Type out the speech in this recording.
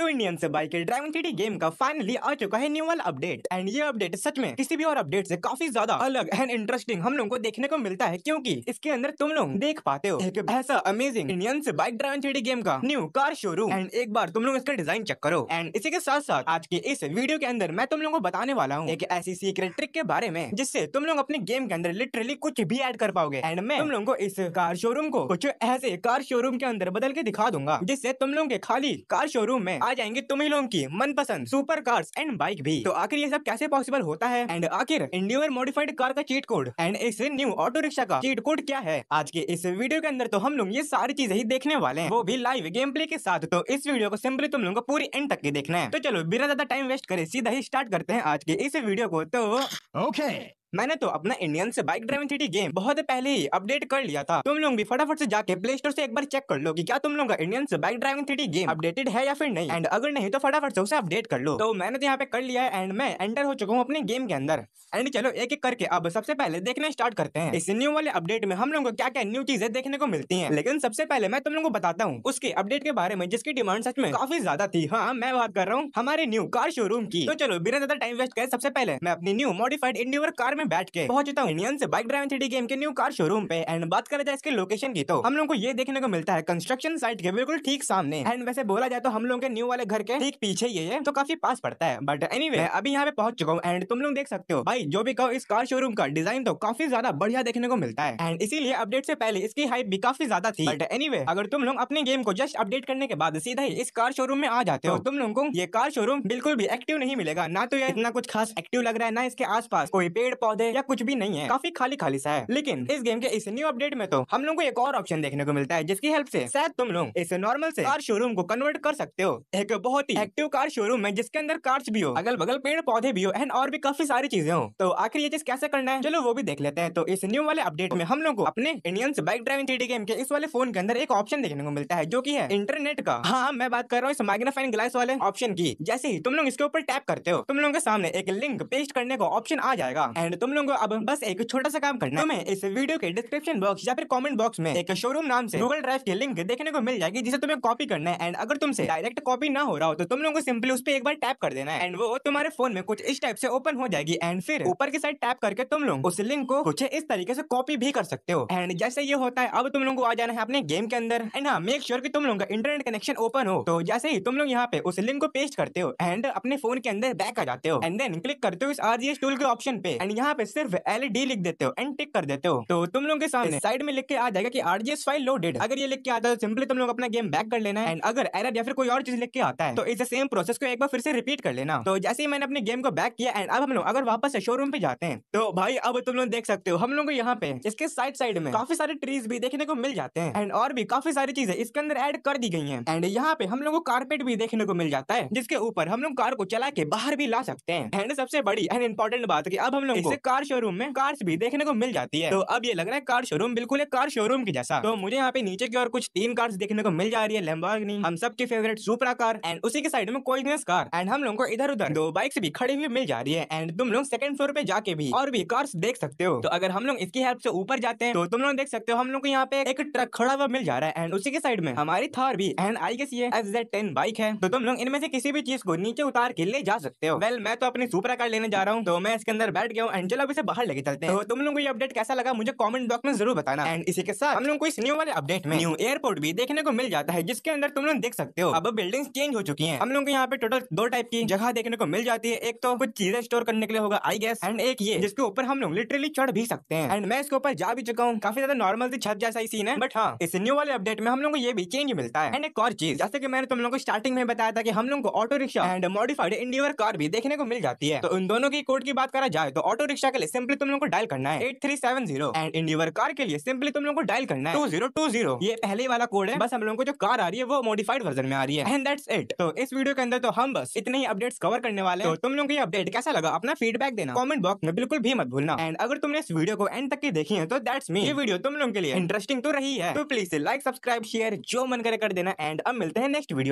तो इंडियन से bike driving three game का फाइनली आ चुका है न्यू वाला अपडेट एंड ये अपडेट सच में किसी भी और अपडेट से काफ़ी ज़्यादा अलग एंड इंटरेस्टिंग हम लोग को देखने को मिलता है क्योंकि इसके अंदर तुम लोग देख पाते हो एक ऐसा अमेजिंग इंडियन से बाइक ड्राइविंग थ्री गेम का न्यू कार शोरूम एंड एक बार तुम लोग इसका डिज़ाइन चेक करो. एंड इसी के साथ साथ आज के इस वीडियो के अंदर मैं तुम लोग को बताने वाला हूँ एक ऐसी सीक्रेट ट्रिक के बारे में जिससे तुम लोग अपने गेम के अंदर लिटरली कुछ भी एड कर पाओगे. एंड मैं तुम लोग को इस कार शोरूम को कुछ ऐसे कार शोरूम के अंदर बदल के दिखा दूँगा जिससे तुम लोग के खाली कार शोरूम में आ जाएँगे तुम ही लोगों की, मनपसंद सुपर कार्स एंड बाइक भी। तो आखिर ये सब कैसे पॉसिबल होता है? एंड आखिर इंडियोर मॉडिफाइड कार का चीट कोड एंड इस न्यू ऑटो रिक्शा का चीट कोड क्या है? आज के इस वीडियो के अंदर तो हम लोग ये सारी चीज़ें ही देखने वाले हैं। वो भी लाइव गेम प्ले के साथ। तो इस वीडियो को सिंपली तुम लोगों को पूरी एंड तक के देखना है। तो चलो, बिना ज़्यादा टाइम वेस्ट करे, सीधा ही स्टार्ट करते हैं आज के इस वीडियो को। तो ओके okay. मैंने तो अपना इंडियन से बाइक ड्राइविंग थ्री गेम बहुत पहले ही अपडेट कर लिया था। तुम लोग भी फटाफट से जाके प्ले स्टोर से एक बार चेक कर लो कि क्या तुम लोग का इंडियन से bike driving three game updated है या फिर नहीं? एंड अगर नहीं तो फटाफट से उसे अपडेट कर लो। तो मैंने तो यहाँ पे कर लिया है एंड मैं एंटर हो चुका हूँ अपने गेम के अंदर। एंड चलो, एक एक करके अब सबसे पहले देखने स्टार्ट करते हैं। इस न्यू वाले अपडेट में हम लोग को क्या क्या न्यू चीज़ें देखने को मिलती है। लेकिन सबसे पहले मैं तुम लोग को बताता हूँ, उसके अपडेट के बारे में जिसकी डिमांड सच में काफ़ी ज़्यादा थी। हाँ मैं बात कर रहा हूँ हमारे न्यू कार शोरूम की। तो चलो, बिना ज़्यादा टाइम वेस्ट करे सबसे पहले मैं अपनी न्यू मॉडिफाइड इंडियर कार में बैठ के पहुँचता हूँ। इंडियन से बाइक ड्राइविंग थ्री गेम के न्यू कार शोरूम पे। एंड बात करें जाए इसके लोकेशन की तो हम लोग को ये देखने को मिलता है कंस्ट्रक्शन साइट के बिल्कुल ठीक सामने। एंड वैसे बोला जाए तो हम लोग के न्यू वाले घर के ठीक पीछे ये है तो काफ़ी पास पड़ता है। बट एनी anyway, अभी यहाँ पे पहुँच चुका हूँ। एंड तुम लोग देख सकते हो भाई जो भी कहो इस कार शोरूम का डिज़ाइन तो काफ़ी ज़्यादा बढ़िया देखने को मिलता है। एंड इसीलिए अपडेट से पहले इसकी हाइप भी काफ़ी ज़्यादा थी। बट एनी अगर तुम लोग अपने गेम को जस्ट अपडेट करने के बाद सीधा ही इस कार शोरूम में आ जाते हो तो तुम लोग को ये कार शोरूम बिल्कुल भी एक्टिव नहीं मिलेगा। ना तो ये इतना कुछ खास एक्टिव लग रहा है ना इसके आसपास कोई पेड़ पौधे या कुछ भी नहीं है। काफ़ी खाली खाली सा है। लेकिन इस गेम के इस न्यू अपडेट में तो हम लोग को एक और ऑप्शन देखने को मिलता है, जिसकी हेल्प से शायद तुम लोग इस नॉर्मल से कार शोरूम को कन्वर्ट कर सकते हो। एक बहुत ही एक्टिव कार शोरूम है, जिसके अंदर कार्स भी हो अगल बगल पेड़ पौधे भी हो एंड और भी काफ़ी सारी चीज़ें हो। तो आखिर ये चीज़ कैसे करना है? चलो वो भी देख लेते हैं। तो इस न्यू वाले अपडेट में हम लोग को अपने Indian bike driving three game के इस वाले फ़ोन के अंदर एक ऑप्शन देखने को मिलता है, जो की है इंटरनेट का। हाँ मैं बात कर रहा हूँ इस मैग्नाफाइन ग्लास वाले ऑप्शन की। जैसे ही तुम लोग इसके ऊपर टैप करते हो, तुम लोगों के सामने एक लिंक पेस्ट करने का ऑप्शन आ जाएगा। एंड तुम लोग अब बस एक छोटा सा काम करना तुम्हें इस वीडियो के डिस्क्रिप्शन बॉक्स या फिर कमेंट बॉक्स में एक शोरूम नाम से गूगल ड्राइव की लिंक देखने को मिल जाएगी, जिसे तुम्हें कॉपी करना है। एंड अगर तुमसे डायरेक्ट कॉपी ना हो रहा हो तो तुम लोगों को सिंपली उस पर एक बार टैप कर देना है। एंड वो तुम्हारे फ़ोन में कुछ इस टाइप से ओपन हो जाएगी। एंड फिर ऊपर की साइड टैप करके तुम लोग उस लिंक को कुछ इस तरीके से कॉपी भी कर सकते हो। एंड जैसे ये होता है, अब तुम लोग को आ जाना है अपने गेम के अंदर। एंड हाँ मेक श्योर की तुम लोग का इंटरनेट कनेक्शन ओपन हो। तो जैसे ही तुम लोग यहाँ पे उस लिंक को पेस्ट करते हो एंड अपने फ़ोन के अंदर बैक आ जाते हो। एंड देन क्लिक करते हो इस आरजीएस टूल के ऑप्शन पे। एंड यहाँ पे सिर्फ़ एलईडी लिख देते हो एंड टिक कर देते हो। तो तुम लोग के सामने साइड में लिख के आ जाएगा कि आरजीएस फ़ाइल लोडेड अगर ये लिख के आता है तो सिंपली तुम लोग अपना गेम बैक कर लेना है एंड अगर एरर या फिर कोई और चीज़ लिख के आता है तो इस सेम प्रोसेस को एक बार फिर से रिपीट कर लेना। तो जैसे ही मैंने अपने गेम को बैक किया एंड अब हम लोग अगर वापस शोरूम पे जाते हैं तो भाई अब तुम लोग देख सकते हो, हम लोग यहाँ पे, इसके साइड साइड में काफ़ी सारे ट्रीज भी देखने को मिल जाते हैं एंड और भी काफ़ी सारी चीज़ें इसके अंदर एड कर दी गई है। एंड यहाँ पे हम लोग को कारपेट भी देखने को मिल जाता है, जिसके ऊपर हम लोग कार को चला के बाहर भी ला सकते हैं। एंड सबसे बड़ी एंड इम्पोर्टेंट बात की अब हम लोग कार शोरूम में कार्स भी देखने को मिल जाती है। तो अब ये लग रहा है कार शोरूम बिल्कुल एक कार शोरूम की जैसा। तो मुझे यहाँ पे नीचे की और कुछ तीन कार्स देखने को मिल जा रही है लेम्बोर्गिनी हम सबके फेवरेट सुपरा कार एंड उसी के साइड में कोई कार एंड हम लोग को इधर उधर दो बाइक्स भी खड़ी हुई मिल जा रही है एंड तुम लोग सेकंड फ्लोर पे जाके भी और भी कार्स देख सकते हो। तो अगर हम लोग इसकी हेल्प से ऊपर जाते हैं तो तुम लोग देख सकते हो हम लोग को यहाँ पे एक ट्रक खड़ा हुआ मिल जा रहा है एंड उसी के साइड में हमारी थार भी एंड आई गेस ये एफ़ जेड टेन बाइक है। तो तुम लोग इनमें से किसी भी चीज़ को नीचे उतार के ले जा सकते हो। वेल मैं तो अपनी सुपरा कार लेने जा रहा हूँ तो मैं इसके अंदर बैठ गया हूँ एंड चलो अभी से बाहर लेके चलते हैं। तो तुम लोग को ये अपडेट कैसा लगा मुझे कॉमेंट बॉक्स में ज़रूर बताना। एंड इसी के साथ हम लोग को इस न्यू वाले अपडेट में न्यू एयरपोर्ट भी देखने को मिल जाता है जिसके अंदर तुम लोग देख सकते हो। अब बिल्डिंग चेंज हो चुकी है। हम लोग को यहाँ पे टोटल दो टाइप की जगह देखने को मिल जाती है। एक तो कुछ चीज़ें स्टोर करने के लिए होगा आई गेस एंड एक ये जिसके ऊपर हम लोग लिटरली चढ़ भी सकते हैं। एंड मैं इसके ऊपर जा भी चुका हूँ। काफ़ी ज़्यादा नॉर्मल सी छत जैसा ही सीन है बट हाँ इस न्यू वाले अपडेट में हम लोग को ये भी चेंज मिलता है। एंड एक और चीज़ जैसे की मैंने तुम लोग को स्टार्टिंग में बताया था कि हम लोग को auto rickshaw and modified Endeavour car भी देखने को मिल जाती है। तो उन दोनों की कोड की बात करा जाए तो ऑटो रिक्शा के लिए सिंपली तुम लोग को डायल करना है। Eight three seven zero. And Endeavour car के लिए सिंपली तुम लोग को डायल करना है। Two zero two zero. ये पहले वाला कोड है। बस हम लोगों को जो कार आ रही है, वो मॉडिफाइड वर्जन में आ रही है। एंड दैट्स इट तो इस वीडियो के अंदर तो हम बस इतने ही अपडेट्स कवर करने वाले हैं। तो तुम लोगों को ये अपडेट कैसा लगा, अपना फीडबैक देना। कॉमेंट बॉक्स में बिल्कुल भी मत भूलना। एंड अगर तुमने इस वीडियो को एंड तक की देखी है तो दैट्स मी ये वीडियो तुम लोगों के लिए इंटरेस्टिंग तो रही है। तो प्लीज़ लाइक सब्सक्राइब शेयर जो मन करे कर देना। एंड अब मिलते हैं नेक्स्ट वीडियो